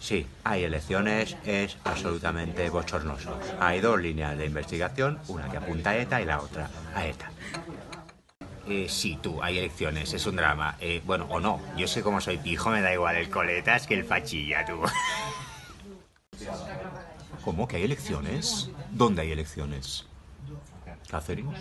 Sí, hay elecciones, es absolutamente bochornoso. Hay dos líneas de investigación, una que apunta a ETA y la otra a ETA. Eh, sí, tú, hay elecciones, es un drama. Eh, bueno, o no, yo sé cómo soy pijo, me da igual el coletas que el fachilla, tú. ¿Cómo que hay elecciones? ¿Dónde hay elecciones? ¿Catherine?